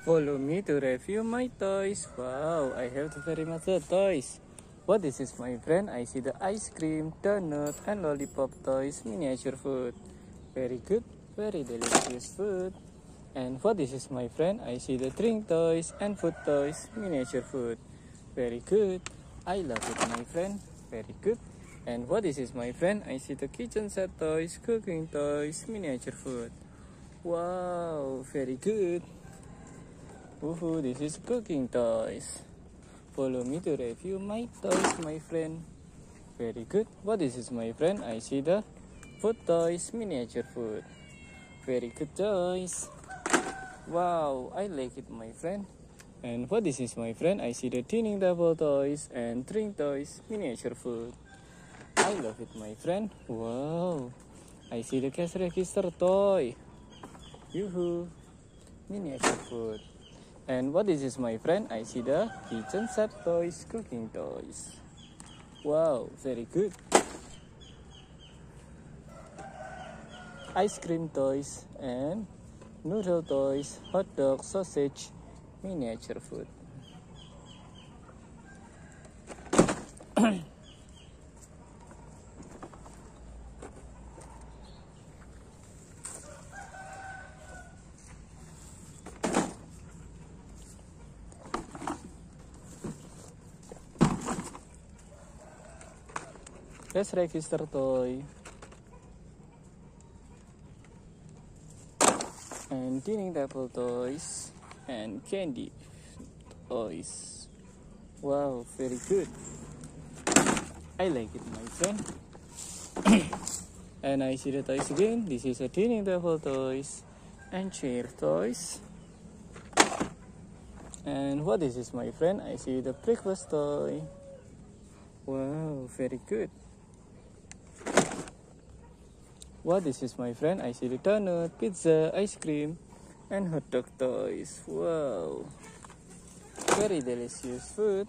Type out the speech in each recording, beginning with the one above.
Follow me to review my toys. Wow, I have very much toys. What this is my friend? I see the ice cream, donut, and lollipop toys, miniature food. Very good, very delicious food. And what this is my friend? I see the drink toys and food toys, miniature food. Very good. I love it my friend. Very good. And what this is my friend? I see the kitchen set toys, cooking toys, miniature food. Wow, very good. Woohoo, this is cooking toys. Follow me to review my toys, my friend. Very good. What this is my friend? I see the food toys, miniature food. Very good toys. Wow, I like it, my friend. And what this is, my friend? I see the dining table toys and drink toys, miniature food. I love it, my friend. Wow, I see the cash register toy. Yoo-hoo, miniature food. And what is this, my friend? I see the kitchen set toys, cooking toys. Wow, very good. Ice cream toys and noodle toys, hot dog, sausage, miniature food. Let's register toy. And dining table toys and candy toys. Wow, very good. I like it, my friend. and I see the toys again. This is a dining table toys and chair toys. And what is this, my friend? I see the breakfast toy. Wow, very good. What this is my friend? I see donut, pizza, ice cream, and hot dog toys. Wow. Very delicious food.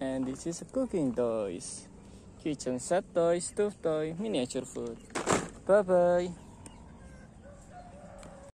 And this is cooking toys. Kitchen set toys, stove toy, miniature food. Bye bye.